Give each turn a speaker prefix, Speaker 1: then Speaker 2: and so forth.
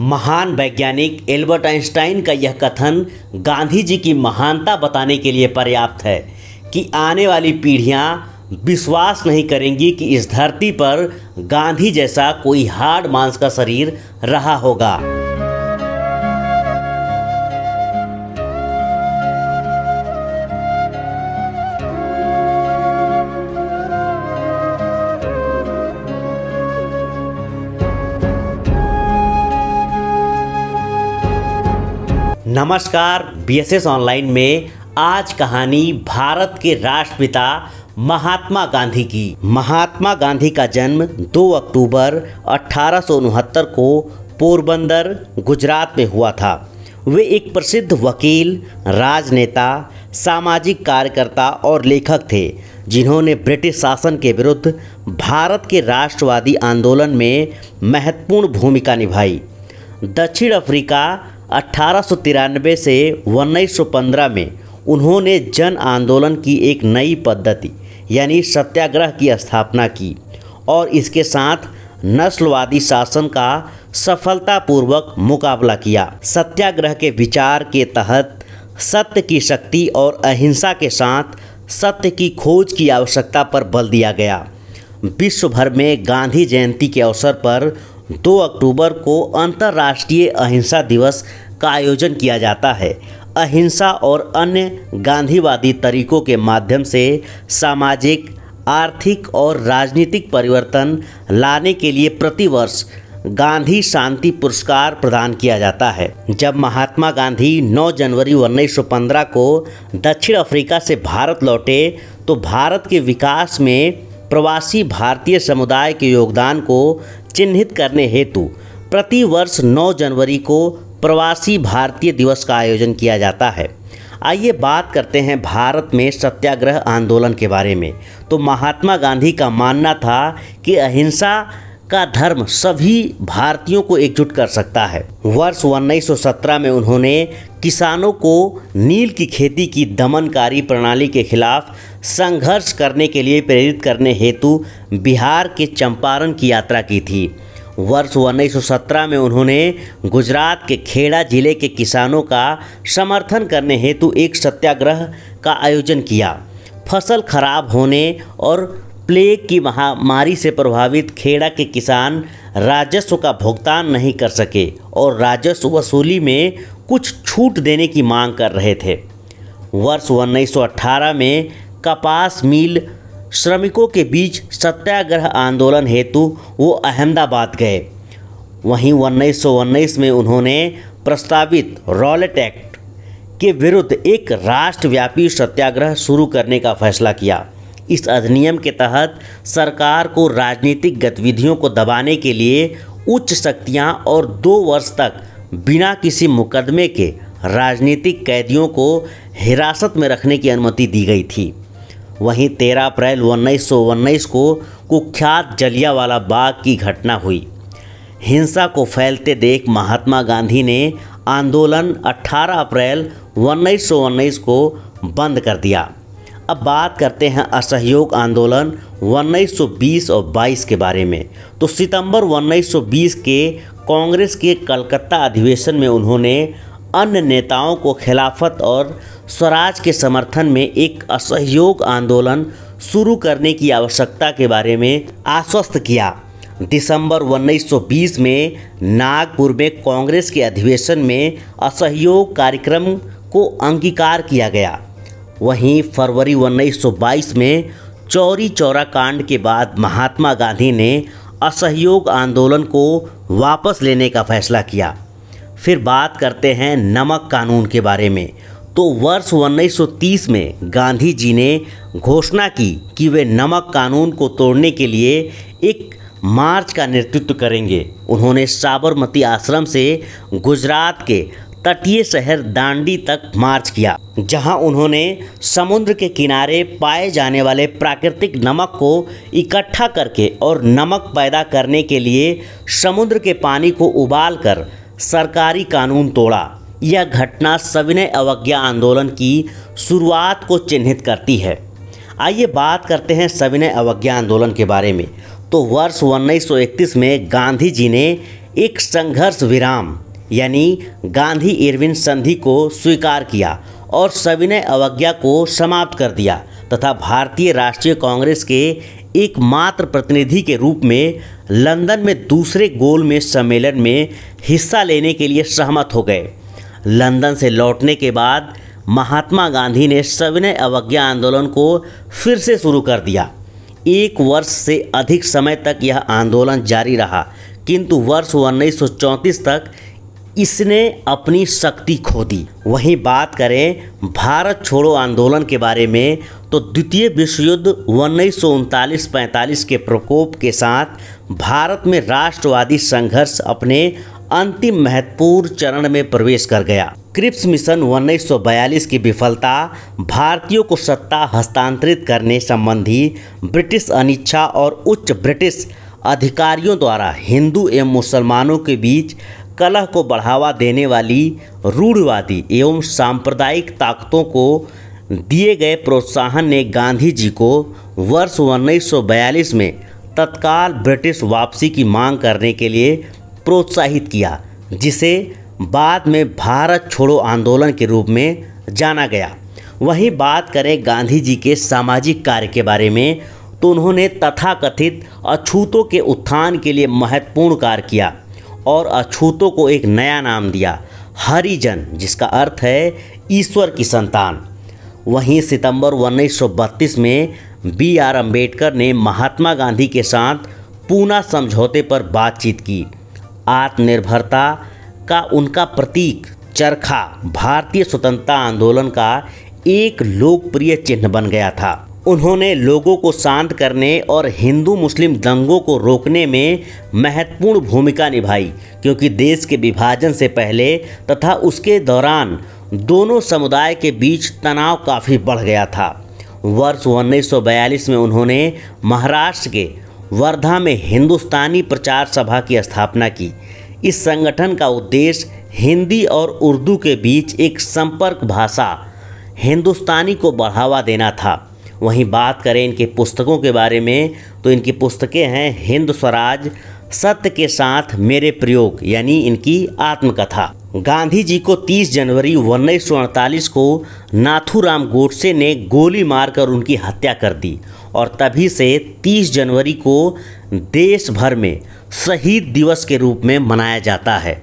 Speaker 1: महान वैज्ञानिक Albert Einstein का यह कथन गांधी जी की महानता बताने के लिए पर्याप्त है कि आने वाली पीढ़ियाँ विश्वास नहीं करेंगी कि इस धरती पर गांधी जैसा कोई हार्ड मांस का शरीर रहा होगा। नमस्कार बीएसएस ऑनलाइन में आज कहानी भारत के राष्ट्रपिता महात्मा गांधी की। महात्मा गांधी का जन्म 2 अक्टूबर अठारह सौ उनहत्तर को पोरबंदर, गुजरात में हुआ था। वे एक प्रसिद्ध वकील, राजनेता, सामाजिक कार्यकर्ता और लेखक थे, जिन्होंने ब्रिटिश शासन के विरुद्ध भारत के राष्ट्रवादी आंदोलन में महत्वपूर्ण भूमिका निभाई। दक्षिण अफ्रीका अठारह से 1915 में उन्होंने जन आंदोलन की एक नई पद्धति, यानी सत्याग्रह की स्थापना की और इसके साथ नस्लवादी शासन का सफलतापूर्वक मुकाबला किया। सत्याग्रह के विचार के तहत सत्य की शक्ति और अहिंसा के साथ सत्य की खोज की आवश्यकता पर बल दिया गया। विश्व भर में गांधी जयंती के अवसर पर 2 अक्टूबर को अंतर्राष्ट्रीय अहिंसा दिवस का आयोजन किया जाता है। अहिंसा और अन्य गांधीवादी तरीकों के माध्यम से सामाजिक, आर्थिक और राजनीतिक परिवर्तन लाने के लिए प्रतिवर्ष गांधी शांति पुरस्कार प्रदान किया जाता है। जब महात्मा गांधी 9 जनवरी 1915 को दक्षिण अफ्रीका से भारत लौटे तो भारत के विकास में प्रवासी भारतीय समुदाय के योगदान को चिन्हित करने हेतु प्रतिवर्ष 9 जनवरी को प्रवासी भारतीय दिवस का आयोजन किया जाता है। आइए बात करते हैं भारत में सत्याग्रह आंदोलन के बारे में। तो महात्मा गांधी का मानना था कि अहिंसा का धर्म सभी भारतीयों को एकजुट कर सकता है। वर्ष 1917 में उन्होंने किसानों को नील की खेती की दमनकारी प्रणाली के खिलाफ संघर्ष करने के लिए प्रेरित करने हेतु बिहार के चंपारण की यात्रा की थी। वर्ष 1917 में उन्होंने गुजरात के खेड़ा ज़िले के किसानों का समर्थन करने हेतु एक सत्याग्रह का आयोजन किया। फ़सल खराब होने और प्लेग की महामारी से प्रभावित खेड़ा के किसान राजस्व का भुगतान नहीं कर सके और राजस्व वसूली में कुछ छूट देने की मांग कर रहे थे। वर्ष 1918 में कपास मिल श्रमिकों के बीच सत्याग्रह आंदोलन हेतु वो अहमदाबाद गए। वहीं उन्नीस सौ उन्नीस में उन्होंने प्रस्तावित रॉलेट एक्ट के विरुद्ध एक राष्ट्रव्यापी सत्याग्रह शुरू करने का फैसला किया। इस अधिनियम के तहत सरकार को राजनीतिक गतिविधियों को दबाने के लिए उच्च शक्तियाँ और दो वर्ष तक बिना किसी मुकदमे के राजनीतिक कैदियों को हिरासत में रखने की अनुमति दी गई थी। वहीं 13 अप्रैल उन्नीस सौ उन्नीस को कुख्यात जलियावाला बाग की घटना हुई। हिंसा को फैलते देख महात्मा गांधी ने आंदोलन 18 अप्रैल उन्नीस सौ उन्नीस को बंद कर दिया। अब बात करते हैं असहयोग आंदोलन 1920 और 22 के बारे में। तो सितंबर 1920 के कांग्रेस के कलकत्ता अधिवेशन में उन्होंने अन्य नेताओं को खिलाफत और स्वराज के समर्थन में एक असहयोग आंदोलन शुरू करने की आवश्यकता के बारे में आश्वस्त किया। दिसंबर 1920 में नागपुर में कांग्रेस के अधिवेशन में असहयोग कार्यक्रम को अंगीकार किया गया। वहीं फरवरी 1922 में चौरी चौरा कांड के बाद महात्मा गांधी ने असहयोग आंदोलन को वापस लेने का फैसला किया। फिर बात करते हैं नमक कानून के बारे में। तो वर्ष 1930 में गांधी जी ने घोषणा की कि वे नमक कानून को तोड़ने के लिए एक मार्च का नेतृत्व करेंगे। उन्होंने साबरमती आश्रम से गुजरात के तटीय शहर दांडी तक मार्च किया, जहाँ उन्होंने समुद्र के किनारे पाए जाने वाले प्राकृतिक नमक को इकट्ठा करके और नमक पैदा करने के लिए समुद्र के पानी को उबालकर सरकारी कानून तोड़ा। यह घटना सविनय अवज्ञा आंदोलन की शुरुआत को चिन्हित करती है। आइए बात करते हैं सविनय अवज्ञा आंदोलन के बारे में। तो वर्ष 1931 में गांधी जी ने एक संघर्ष विराम, यानी गांधी इरविन संधि को स्वीकार किया और सविनय अवज्ञा को समाप्त कर दिया तथा भारतीय राष्ट्रीय कांग्रेस के एकमात्र प्रतिनिधि के रूप में लंदन में दूसरे गोल में सम्मेलन में हिस्सा लेने के लिए सहमत हो गए। लंदन से लौटने के बाद महात्मा गांधी ने सविनय अवज्ञा आंदोलन को फिर से शुरू कर दिया। एक वर्ष से अधिक समय तक यह आंदोलन जारी रहा, किंतु वर्ष 1934 तक इसने अपनी शक्ति खो दी। वहीं बात करें, भारत छोड़ो आंदोलन के बारे में तो द्वितीय विश्व युद्ध उन्नीस सौ के प्रकोप के साथ भारत में राष्ट्रवादी संघर्ष अपने अंतिम महत्वपूर्ण चरण में प्रवेश कर गया। क्रिप्स मिशन 1942 की विफलता भारतीयों को सत्ता हस्तांतरित करने संबंधी ब्रिटिश अनिच्छा और उच्च ब्रिटिश अधिकारियों द्वारा हिंदू एवं मुसलमानों के बीच कलह को बढ़ावा देने वाली रूढ़वादी एवं सांप्रदायिक ताकतों को दिए गए प्रोत्साहन ने गांधी जी को वर्ष 1942 में तत्काल ब्रिटिश वापसी की मांग करने के लिए प्रोत्साहित किया, जिसे बाद में भारत छोड़ो आंदोलन के रूप में जाना गया। वहीं बात करें गांधी जी के सामाजिक कार्य के बारे में तो उन्होंने तथाकथित अछूतों के उत्थान के लिए महत्वपूर्ण कार्य किया और अछूतों को एक नया नाम दिया, हरिजन, जिसका अर्थ है ईश्वर की संतान। वहीं सितंबर 1932 में बी आर अंबेडकर ने महात्मा गांधी के साथ पूना समझौते पर बातचीत की। आत्मनिर्भरता का उनका प्रतीक चरखा भारतीय स्वतंत्रता आंदोलन का एक लोकप्रिय चिन्ह बन गया था। उन्होंने लोगों को शांत करने और हिंदू मुस्लिम दंगों को रोकने में महत्वपूर्ण भूमिका निभाई, क्योंकि देश के विभाजन से पहले तथा उसके दौरान दोनों समुदाय के बीच तनाव काफ़ी बढ़ गया था। वर्ष 1942 में उन्होंने महाराष्ट्र के वर्धा में हिंदुस्तानी प्रचार सभा की स्थापना की। इस संगठन का उद्देश्य हिंदी और उर्दू के बीच एक संपर्क भाषा हिंदुस्तानी को बढ़ावा देना था। वहीं बात करें इनके पुस्तकों के बारे में तो इनकी पुस्तकें हैं हिंद स्वराज, सत्य के साथ मेरे प्रयोग, यानी इनकी आत्मकथा। गांधी जी को 30 जनवरी उन्नीस सौ अड़तालीस को नाथूराम गोडसे ने गोली मारकर उनकी हत्या कर दी और तभी से 30 जनवरी को देश भर में शहीद दिवस के रूप में मनाया जाता है।